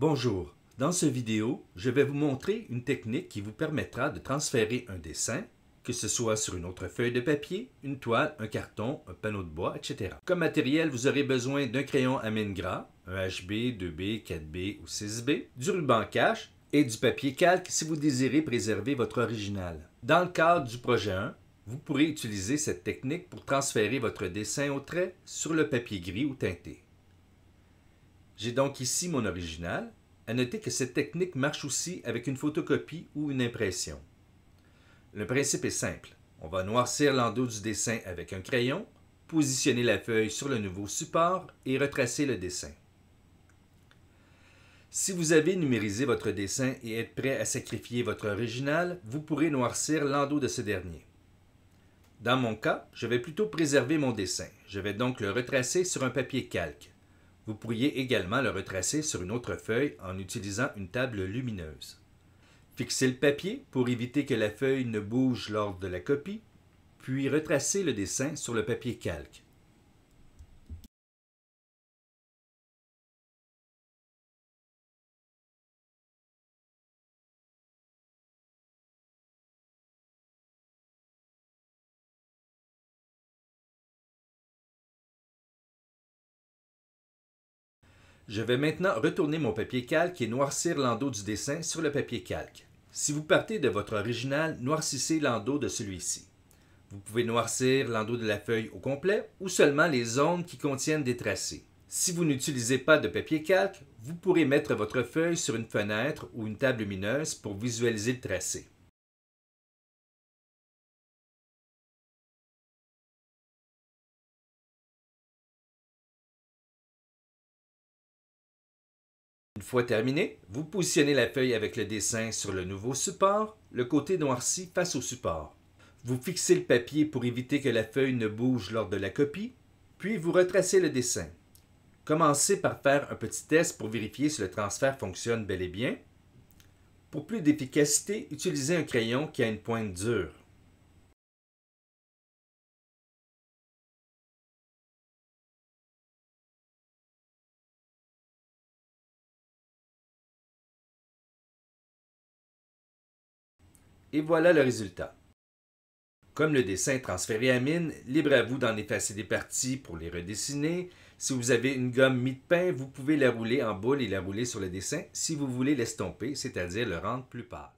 Bonjour, dans cette vidéo, je vais vous montrer une technique qui vous permettra de transférer un dessin, que ce soit sur une autre feuille de papier, une toile, un carton, un panneau de bois, etc. Comme matériel, vous aurez besoin d'un crayon à mine gras, un HB, 2B, 4B ou 6B, du ruban cache et du papier calque si vous désirez préserver votre original. Dans le cadre du projet 1, vous pourrez utiliser cette technique pour transférer votre dessin au trait sur le papier gris ou teinté. J'ai donc ici mon original. À noter que cette technique marche aussi avec une photocopie ou une impression. Le principe est simple. On va noircir l'endos du dessin avec un crayon, positionner la feuille sur le nouveau support et retracer le dessin. Si vous avez numérisé votre dessin et êtes prêt à sacrifier votre original, vous pourrez noircir l'endos de ce dernier. Dans mon cas, je vais plutôt préserver mon dessin. Je vais donc le retracer sur un papier calque. Vous pourriez également le retracer sur une autre feuille en utilisant une table lumineuse. Fixez le papier pour éviter que la feuille ne bouge lors de la copie, puis retracez le dessin sur le papier calque. Je vais maintenant retourner mon papier calque et noircir l'endos du dessin sur le papier calque. Si vous partez de votre original, noircissez l'endos de celui-ci. Vous pouvez noircir l'endos de la feuille au complet ou seulement les zones qui contiennent des tracés. Si vous n'utilisez pas de papier calque, vous pourrez mettre votre feuille sur une fenêtre ou une table lumineuse pour visualiser le tracé. Une fois terminé, vous positionnez la feuille avec le dessin sur le nouveau support, le côté noirci face au support. Vous fixez le papier pour éviter que la feuille ne bouge lors de la copie, puis vous retracez le dessin. Commencez par faire un petit test pour vérifier si le transfert fonctionne bel et bien. Pour plus d'efficacité, utilisez un crayon qui a une pointe dure. Et voilà le résultat. Comme le dessin est transféré à mine, libre à vous d'en effacer des parties pour les redessiner. Si vous avez une gomme mie-de-pain, vous pouvez la rouler en boule et la rouler sur le dessin si vous voulez l'estomper, c'est-à-dire le rendre plus pâle.